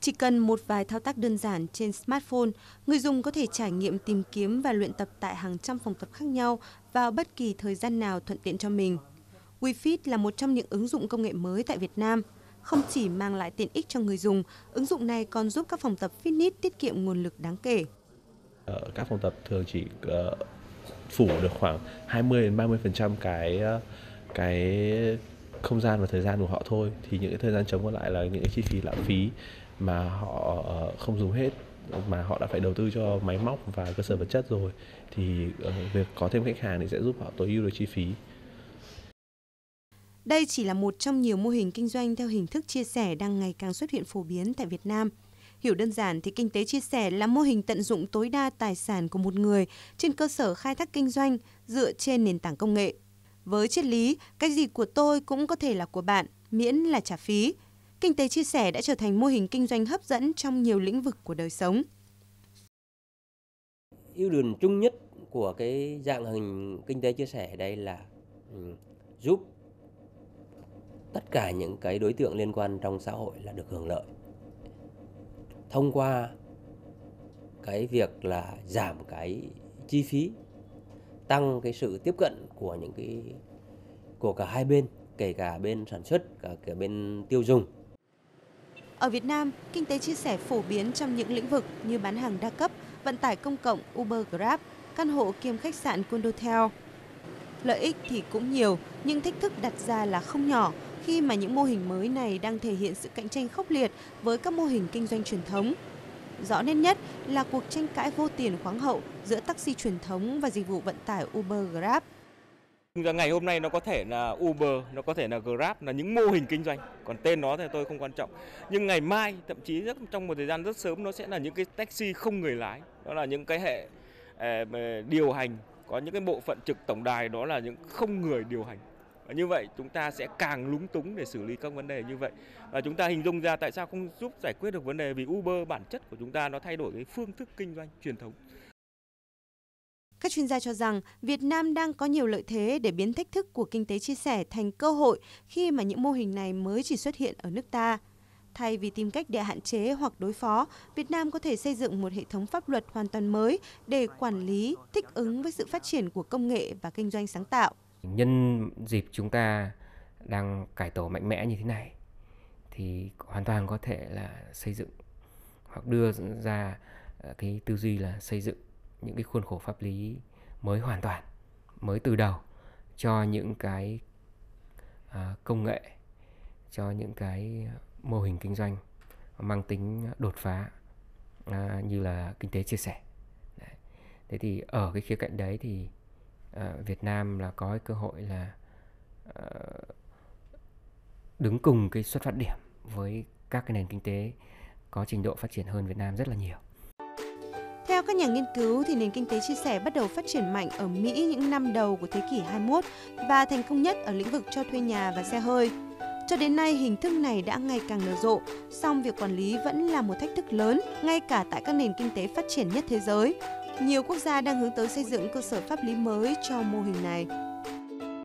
Chỉ cần một vài thao tác đơn giản trên smartphone, người dùng có thể trải nghiệm tìm kiếm và luyện tập tại hàng trăm phòng tập khác nhau vào bất kỳ thời gian nào thuận tiện cho mình. WeFit là một trong những ứng dụng công nghệ mới tại Việt Nam. Không chỉ mang lại tiện ích cho người dùng, ứng dụng này còn giúp các phòng tập fitness tiết kiệm nguồn lực đáng kể. Ở các phòng tập thường chỉ ờ, phủ được khoảng 20 đến 30% cái ờ, cái không gian và thời gian của họ thôi thì những cái thời gian trống còn lại là những cái chi phí lãng phí mà họ ờ, không dùng hết mà họ đã phải đầu tư cho máy móc và cơ sở vật chất rồi thì ờ, việc có thêm khách hàng thì sẽ giúp họ tối ưu được chi phí. Đây chỉ là một trong nhiều mô hình kinh doanh theo hình thức chia sẻ đang ngày càng xuất hiện phổ biến tại Việt Nam. Hiểu đơn giản thì kinh tế chia sẻ là mô hình tận dụng tối đa tài sản của một người trên cơ sở khai thác kinh doanh dựa trên nền tảng công nghệ. Với triết lý, cái gì của tôi cũng có thể là của bạn, miễn là trả phí. Kinh tế chia sẻ đã trở thành mô hình kinh doanh hấp dẫn trong nhiều lĩnh vực của đời sống. Ưu điểm chung nhất của cái dạng hình kinh tế chia sẻ đây là ừ, giúp tất cả những cái đối tượng liên quan trong xã hội là được hưởng lợi thông qua cái việc là giảm cái chi phí, tăng cái sự tiếp cận của những cái, của cả hai bên, kể cả bên sản xuất, cả cả bên tiêu dùng ở Việt Nam, kinh tế chia sẻ phổ biến trong những lĩnh vực như bán hàng đa cấp, vận tải công cộng Uber Grab, căn hộ kiêm khách sạn Condotel. Lợi ích thì cũng nhiều, nhưng thách thức đặt ra là không nhỏ khi mà những mô hình mới này đang thể hiện sự cạnh tranh khốc liệt với các mô hình kinh doanh truyền thống. Rõ nét nhất là cuộc tranh cãi vô tiền khoáng hậu giữa taxi truyền thống và dịch vụ vận tải Uber Grab. Ngày hôm nay nó có thể là Uber, nó có thể là Grab là những mô hình kinh doanh, còn tên nó thì tôi không quan trọng. Nhưng ngày mai, thậm chí rất trong một thời gian rất sớm nó sẽ là những cái taxi không người lái, đó là những cái hệ à, điều hành, có những cái bộ phận trực tổng đài đó là những không người điều hành. Như vậy chúng ta sẽ càng lúng túng để xử lý các vấn đề như vậy. Và chúng ta hình dung ra tại sao không giúp giải quyết được vấn đề vì Uber bản chất của chúng ta nó thay đổi cái phương thức kinh doanh truyền thống các chuyên gia cho rằng Việt Nam đang có nhiều lợi thế để biến thách thức của kinh tế chia sẻ thành cơ hội khi mà những mô hình này mới chỉ xuất hiện ở nước ta. Thay vì tìm cách để hạn chế hoặc đối phó, Việt Nam có thể xây dựng một hệ thống pháp luật hoàn toàn mới để quản lý, thích ứng với sự phát triển của công nghệ và kinh doanh sáng tạo. Nhân dịp chúng ta đang cải tổ mạnh mẽ như thế này thì hoàn toàn có thể là xây dựng hoặc đưa ra cái tư duy là xây dựng những cái khuôn khổ pháp lý mới hoàn toàn mới từ đầu cho những cái à, công nghệ cho những cái mô hình kinh doanh mang tính đột phá à, như là kinh tế chia sẻ đấy. thế thì ở cái khía cạnh đấy thì à, Việt Nam là có cái cơ hội là à, đứng cùng cái xuất phát điểm với các cái nền kinh tế có trình độ phát triển hơn Việt Nam rất là nhiều. Theo các nhà nghiên cứu thì nền kinh tế chia sẻ bắt đầu phát triển mạnh ở Mỹ những năm đầu của thế kỷ 21 và thành công nhất ở lĩnh vực cho thuê nhà và xe hơi. Cho đến nay, hình thức này đã ngày càng nở rộ, song việc quản lý vẫn là một thách thức lớn ngay cả tại các nền kinh tế phát triển nhất thế giới. Nhiều quốc gia đang hướng tới xây dựng cơ sở pháp lý mới cho mô hình này.